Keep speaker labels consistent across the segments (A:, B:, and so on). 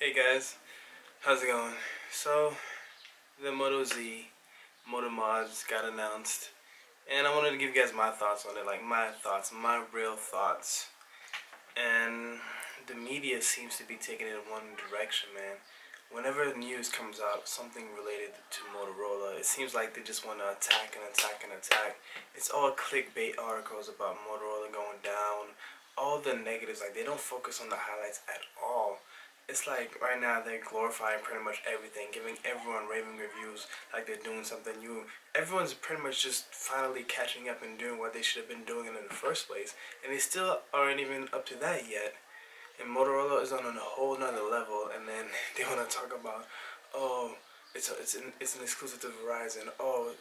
A: Hey guys, how's it going? So, the Moto Z Moto Mods got announced, and I wanted to give you guys my thoughts on it, like my thoughts, my real thoughts. And the media seems to be taking it in one direction, man. Whenever news comes out, something related to Motorola, it seems like they just want to attack and attack and attack. It's all clickbait articles about Motorola going down, all the negatives, like they don't focus on the highlights at all it's like right now they're glorifying pretty much everything, giving everyone raving reviews like they're doing something new. Everyone's pretty much just finally catching up and doing what they should have been doing in the first place, and they still aren't even up to that yet. And Motorola is on a whole nother level, and then they want to talk about, oh, it's a, it's an it's an exclusive to Verizon. Oh,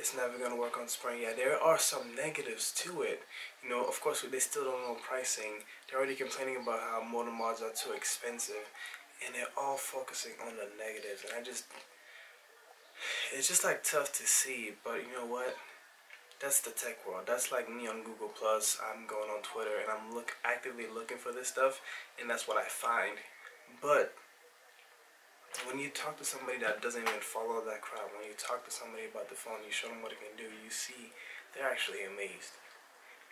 A: it's never gonna work on Sprint. Yeah, there are some negatives to it. You know, of course, they still don't know pricing. They're already complaining about how Moto Mods are too expensive, and they're all focusing on the negatives. And I just, it's just like tough to see. But you know what? That's the tech world. That's like me on Google Plus. I'm going on Twitter and I'm look actively looking for this stuff, and that's what I find. But when you talk to somebody that doesn't even follow that crowd, when you talk to somebody about the phone, you show them what it can do, you see they're actually amazed.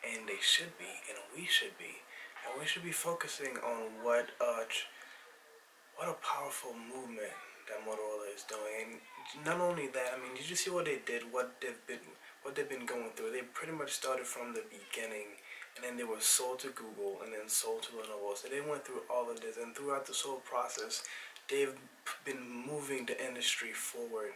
A: And they should be, and we should be. And we should be focusing on what uh, what a powerful movement that Motorola is doing. And not only that, I mean, did you see what they did? What they've been, what they've been going through? They pretty much started from the beginning, and then they were sold to Google, and then sold to Lenovo. So they went through all of this, and throughout this whole process, they've been moving the industry forward.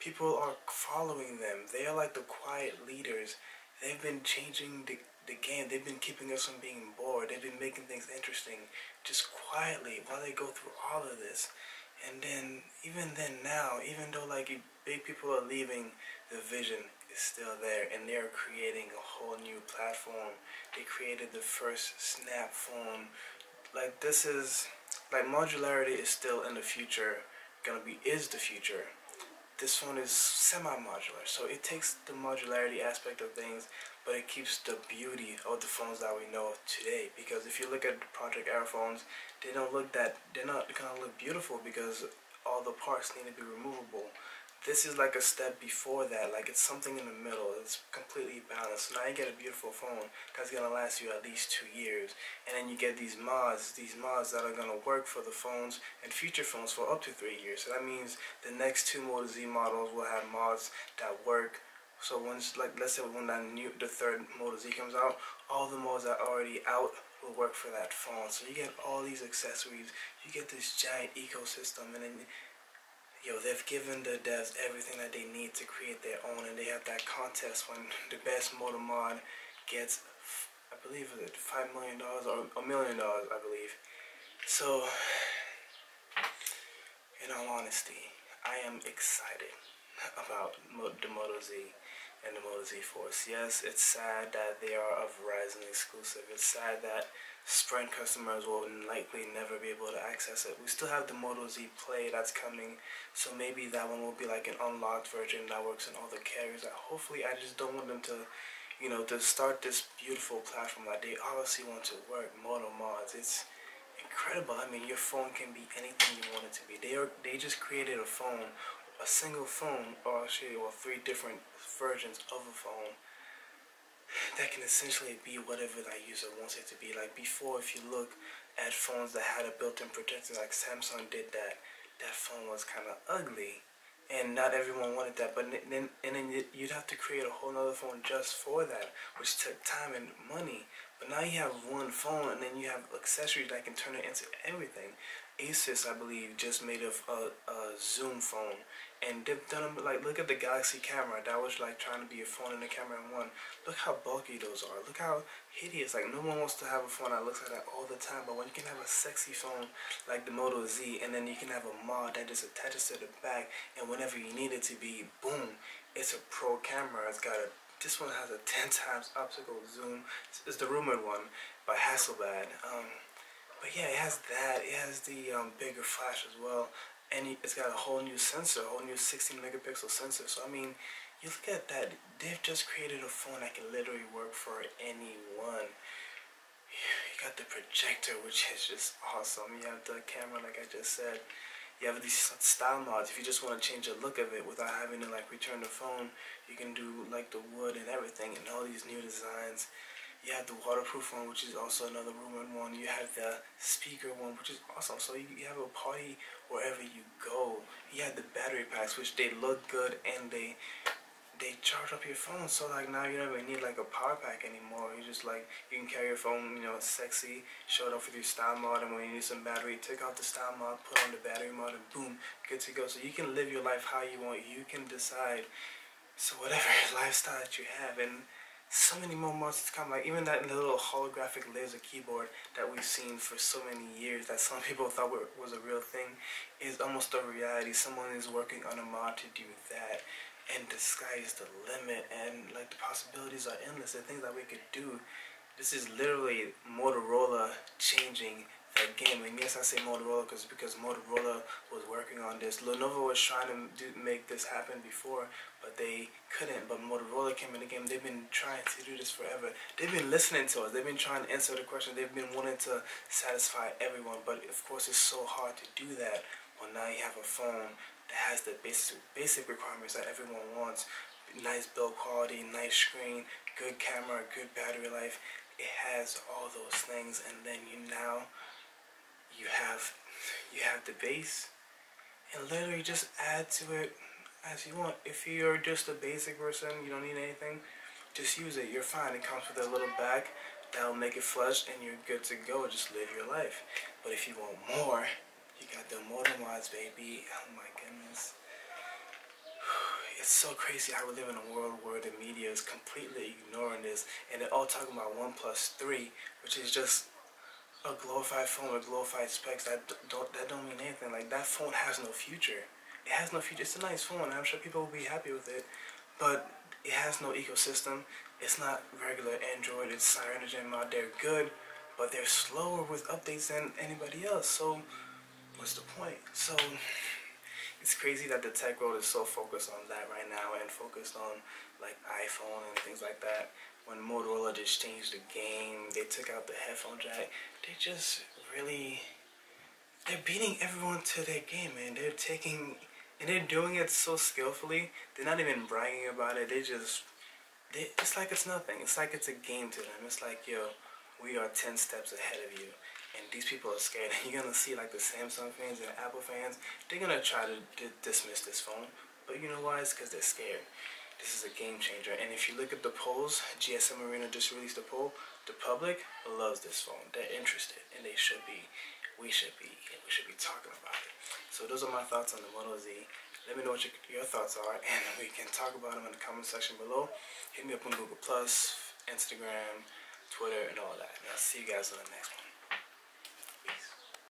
A: People are following them. They are like the quiet leaders. They've been changing the, the game. They've been keeping us from being bored. They've been making things interesting just quietly while they go through all of this. And then, even then now, even though like big people are leaving, the vision is still there and they're creating a whole new platform. They created the first snap phone. Like this is like modularity is still in the future gonna be is the future. This phone is semi-modular so it takes the modularity aspect of things but it keeps the beauty of the phones that we know of today because if you look at Project Ara phones they don't look that they're not gonna look beautiful because all the parts need to be removable this is like a step before that like it's something in the middle it's completely balanced. Now you get a beautiful phone that's gonna last you at least two years and then you get these mods these mods that are gonna work for the phones and future phones for up to three years. So that means the next two Moto Z models will have mods that work. So once like let's say when that new the third Moto Z comes out all the mods that are already out will work for that phone. So you get all these accessories you get this giant ecosystem and then yo, they've given the devs everything that they need to create their own, and they have that contest when the best Moto Mod gets, I believe, it five million dollars or a million dollars, I believe. So, in all honesty, I am excited about the Moto Z and the Moto Z Force. Yes, it's sad that they are a Verizon exclusive. It's sad that Sprint customers will likely never be able to access it. We still have the Moto Z Play that's coming, so maybe that one will be like an unlocked version that works in all the carriers. Hopefully, I just don't want them to, you know, to start this beautiful platform that they obviously want to work. Moto Mods, it's incredible. I mean, your phone can be anything you want it to be. They are they just created a phone, a single phone, or actually, or three different versions of a phone that can essentially be whatever that user wants it to be. Like before, if you look at phones that had a built-in protector, like Samsung did that, that phone was kind of ugly, and not everyone wanted that. But then, and then you'd have to create a whole other phone just for that, which took time and money. But now you have one phone, and then you have accessories that can turn it into everything. Asus, I believe, just made a, a, a zoom phone, and they've done like look at the Galaxy camera. That was like trying to be a phone and a camera in one. Look how bulky those are. Look how hideous. Like no one wants to have a phone that looks like that all the time. But when you can have a sexy phone like the Moto Z, and then you can have a mod that just attaches to the back, and whenever you need it to be, boom, it's a pro camera. It's got a this one has a 10 times optical zoom. It's the rumored one by Hasselblad. Um, but yeah, it has that. It has the um, bigger flash as well and it's got a whole new sensor, a whole new 16 megapixel sensor. So I mean, you look at that, they've just created a phone that can literally work for anyone. you got the projector, which is just awesome. You have the camera, like I just said. You have these style mods. If you just want to change the look of it without having to like return the phone, you can do like the wood and everything and all these new designs. You have the waterproof one, which is also another rumored one. You have the speaker one, which is awesome. So you, you have a party wherever you go. You have the battery packs, which they look good and they they charge up your phone. So like now you don't even need like a power pack anymore. You just like you can carry your phone, you know, sexy, show it off with your style mod, and when you need some battery, take out the style mod, put on the battery mod, and boom, good to go. So you can live your life how you want. You can decide. So whatever lifestyle that you have and so many more to come. Like even that little holographic laser keyboard that we've seen for so many years that some people thought were, was a real thing is almost a reality. Someone is working on a mod to do that and the sky is the limit and like the possibilities are endless. The things that we could do. This is literally Motorola changing And yes, I say Motorola because because Motorola was working on this. Lenovo was trying to do, make this happen before, but they couldn't. But Motorola came in the game. They've been trying to do this forever. They've been listening to us. They've been trying to answer the question. They've been wanting to satisfy everyone. But of course, it's so hard to do that when now you have a phone that has the basic basic requirements that everyone wants. Nice build quality, nice screen, good camera, good battery life. It has all those things, and then you now you have you have the base, and literally just add to it as you want. If you're just a basic person, you don't need anything. Just use it. You're fine. It comes with a little bag that'll make it flush, and you're good to go. Just live your life. But if you want more, you got the Moto Mods, baby. Oh my goodness. It's so crazy how we live in a world where the media is completely ignoring this and they're all talking about one 3, which is just a glorified phone with glorified specs that don't that don't mean anything. Like that phone has no future. It has no future. It's a nice phone. I'm sure people will be happy with it, but it has no ecosystem. It's not regular Android. It's CyanogenMod. mod. They're good, but they're slower with updates than anybody else. So what's the point? So it's crazy that the tech world is so focused on that right now and focused on like iPhone and things like that. When Motorola just changed the game, they took out the headphone jack. They just really they're beating everyone to their game, man. They're taking and they're doing it so skillfully. They're not even bragging about it. They just they, it's like it's nothing. It's like it's a game to them. It's like yo, we are ten steps ahead of you and these people are scared. And you're gonna see like the Samsung fans and Apple fans, they're gonna try to dismiss this phone. But you know why? It's because they're scared. This is a game changer. And if you look at the polls, GSM Arena just released a poll. The public loves this phone. They're interested, and they should be. We should be, we should be talking about it. So those are my thoughts on the Moto Z. Let me know what your, your thoughts are, and we can talk about them in the comment section below. Hit me up on Google Plus, Instagram, Twitter, and all that. And I'll see you guys on the next one.